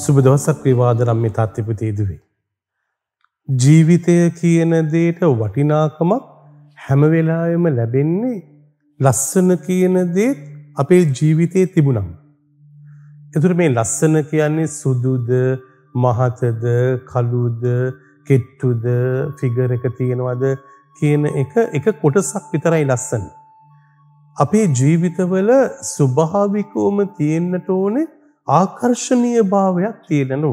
සුබ දවසක් වේවාද රම්මි තාත්්‍යපති දුවේ. ජීවිතය කියන දේට වටිනාකමක් හැමවෙලායම ලැබෙන්නේ ලස්සන කියන දේත් අපේ ජීවිතයේ තිබුණම්. එතුර මේ ලස්සන කියන්නේ සුදුද මහතද කළුද කෙට්ටුද ෆිගර එක තියෙනවද කියන එක එක කොටසක් විතරයි ලස්සන. අපේ ජීවිතවල ස්වභාවිකෝම තියෙන්න්නට ඕනේ ආකර්ශනීය භාවයක් තියෙනනු.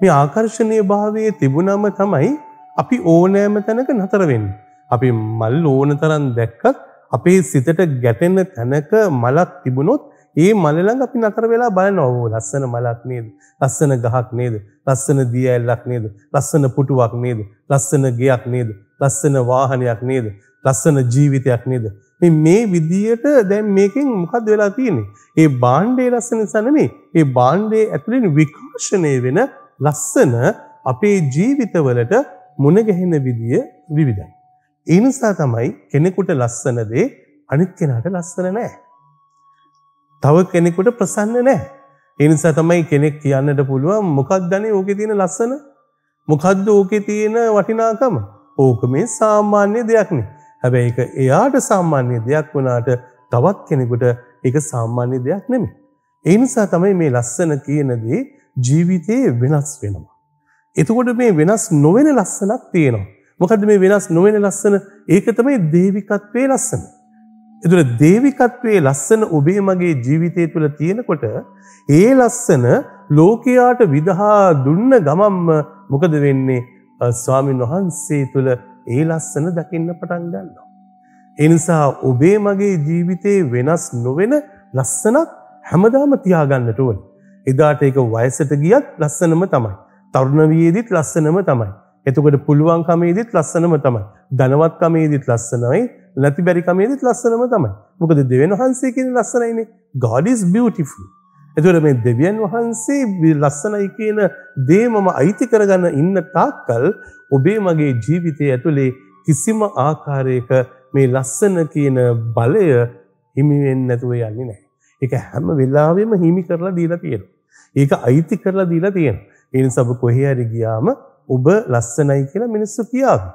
මේ ආකර්ශනය භාවය තිබුණම තමයි අපි ඕනෑම තැනක නතරවෙන්න. අපි මල් ඕන තරන් දැක්කත් අපේ සිතට ගැටෙන්න තැනක මලක් තිබුණොත් ඒ මලළඟ අපි නතර වෙලා බලන ඕ ලස්සන මලක් නේද. ලස්සන ගහක් නේද. ලස්සන දිය ඇල්ලක් නේද. ලස්සන පුටුවක් නේද. ලස්සන ගෙයක් නේද. ලස්සන වාහනයක් නේද. ලස්සන ජීවිතයක් නේද. මේ විදියට දැන් මේකෙන් මොකක්ද වෙලා තියෙන්නේ? ඒ භාණ්ඩයේ ලස්සන නිසා නෙමෙයි. ඒ භාණ්ඩයේ ඇතුළේ විකාශනය වෙන ලස්සන අපේ ජීවිතවලට මුණ ගැහෙන විදිය විවිධයි. ඒ නිසා තමයි කෙනෙකුට ලස්සන දේ අනිත් කෙනාට ලස්සන නෑ. තව කෙනෙකුට ප්‍රසන්න නෑ. ඒ නිසා තමයි කෙනෙක් කියන්නට පුළුවන් මොකක්ද අනේ ඕකේ තියෙන ලස්සන? මොකද්ද ඕකේ තියෙන වටිනාකම? ඕක මේ සාමාන්‍ය දෙයක් නේ. හැබැයි ඒක එයාට සාමාන්‍ය දෙයක් වුණාට තවත් කෙනෙකුට ඒක සාමාන්‍ය දෙයක් නෙමෙයි. ඒ නිසා තමයි මේ ලස්සන කියන දේ ජීවිතේ වෙනස් වෙනවා. එතකොට මේ වෙනස් නොවන ලස්සනක් තියෙනවා. මොකද්ද මේ වෙනස් නොවන ලස්සන? ඒක තමයි දේවිකත්වයේ ලස්සන. එතකොට දේවිකත්වයේ ලස්සන ඔබේ මගේ ජීවිතය තුළ තියෙනකොට ඒ ලස්සන ලෝකයාට විදහා දුන්න ගමම්ම මොකද වෙන්නේ? ස්වාමින් වහන්සේ තුළ ඒ ලස්සන දකින්න පටන් ගන්නවා. ඒ නිසා ඔබේ මගේ ජීවිතේ වෙනස් නොවන ලස්සනක් හැමදාම තියාගන්නට ඕන. එදාට ඒක වයසට ගියත් ලස්සනම තමයි. තරුණ වියේදීත් ලස්සනම තමයි. එතකොට පුළුවන්කමේදීත් ලස්සනම තමයි. ධනවත්කමේදීත් ලස්සනයි, නැති බැරි කමේදීත් ලස්සනම තමයි. මොකද දෙවියන් වහන්සේ කියන්නේ ලස්සනයිනේ. God is beautiful. එතකොට මේ දෙවියන් වහන්සේ ලස්සනයි කියන දේ මම අයිති කරගන්න ඉන්න තාක්කල් ඔබේ මගේ ජීවිතය ඇතුලේ කිසිම ආකාරයක මේ ලස්සන කියන බලය හිමි වෙන්නේ නැතුව යන්නේ නැහැ. ඒක හැම වෙලාවෙම හිමි කරලා දීලා තියෙනවා. ඒක අයිති කරලා දීලා තියෙනවා. ඒ නිසා ඔබ කොහේ හරි ගියාම ඔබ ලස්සනයි කියලා මිනිස්සු කියාවි.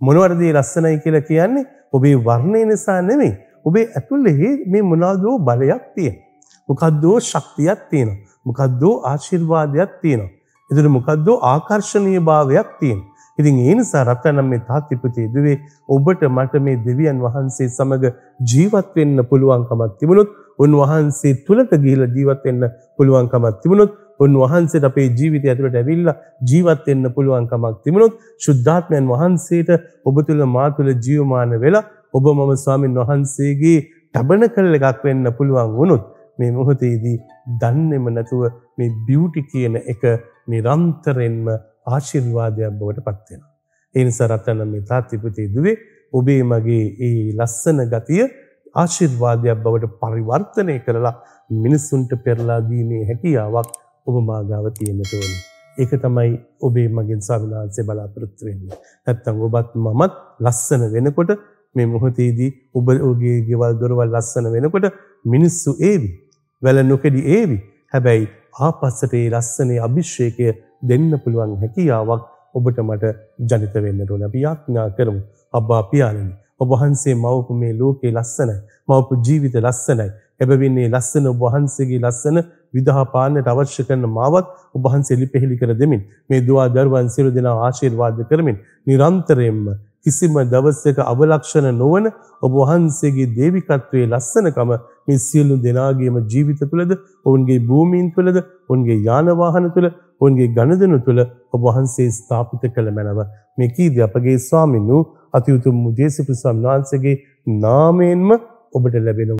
මොනවටද මේ ලස්සනයි කියලා කියන්නේ? ඔබේ වර්ණය නිසා නෙමෙයි. ඔබේ ඇතුලේ මේ මොනවාදෝ බලයක් තියෙනවා. මොකද්දෝ ශක්තියක් තියෙනවා. මොකද්දෝ ආශිර්වාදයක් තියෙනවා. එතන මොකද්දෝ ආකර්ශනීය භාවයක් තියෙනවා. ඉතින් ඒ නිසා රත්නම් මේ තාත්තිපති දුවේ ඔබට මට මේ දෙවියන් වහන්සේ සමග ජීවත් වෙන්න පුළුවන්කමක් තිබුණොත් උන්වහන්සේ තුලට ගිහිලා ජීවත් වෙන්න පුළුවන්කමක් තිබුණොත් උන්වහන්සේට අපේ ජීවිතය ඇතුළට ඇවිල්ලා ජීවත් වෙන්න පුළුවන්කමක් තිබුණොත් ශුද්ධාත්මයන් වහන්සේට ඔබ තුල මා තුල ජීවමාන වෙලා ඔබ මම ස්වාමින් වහන්සේගේ තබනකල් එකක් වෙන්න පුළුවන් වුණොත් මේ මොහොතේදී දන්නේම නැතුව මේ බියුටි කියන එක නිරන්තරයෙන්ම ආශිර්වාදයක් බවට පත් වෙනවා. ඒ නිසා රත්න මේ තාත්තිපතේ දුවේ ඔබේ මගේ ඒ ලස්සන ගතිය ආශිර්වාදයක් බවට පරිවර්තනය කරලා මිනිසුන්ට පෙරලා දීමේ හැකියාවක් ඔබ මාගාව තියෙන්නට ඕනේ. ඒක තමයි ඔබේ මගෙන් ස්වාමිනාන්සේ බලාපොරොත්තු වෙන්නේ. නැත්තම් ඔබත් මමත් ලස්සන වෙනකොට මේ මොහොතේදී ඔබ ඔබගේ ගෙවල් දොරවල් ලස්සන වෙනකොට මිනිස්සු ඒවි. වැල නොකෙඩි ඒවි. හැබැයි ආපස්සට ඒ ලස්සනේ අභිෂේකය දෙන්න පුළුවන් හැකියාවක් ඔබට මට ජනිත වෙන්න ඕන. අපි යාඥා කරමු. අබ්බා පියාණනි ඔබ වහන්සේ මවපු මේ ලෝකේ ලස්සනයි. මවපු ජීවිත ලස්සනයි. එබැවින් මේ ලස්සන ඔබ වහන්සේගේ ලස්සන විදහා පාන්නට අවශ්‍ය කරන මාවත් ඔබ වහන්සේ ලිපෙහෙලි කර දෙමින් මේ දුවා දරුවන් සියලු දෙනා ආශිර්වාද කරමින් නිරන්තරයෙන්ම කිසිම දවසක අවලක්ෂණ නොවන ඔබ වහන්සේගේ දේවිකත්වයේ ලස්සනකම මේ සියලු දෙනාගේම ජීවිත තුළද ඔවුන්ගේ භූමීන් තුළද ඔවුන්ගේ යාන වාහන තුළ ඔවුන්ගේ ගණදනු තුළ ඔබ වහන්සේ ස්ථාපිත කළ මැනව. මේ කීදී අපගේ ස්වාමින් වූ අති උතුම් ජේසුස් වහන්සේගේ නාමයෙන්ම ඔබට ලැබෙන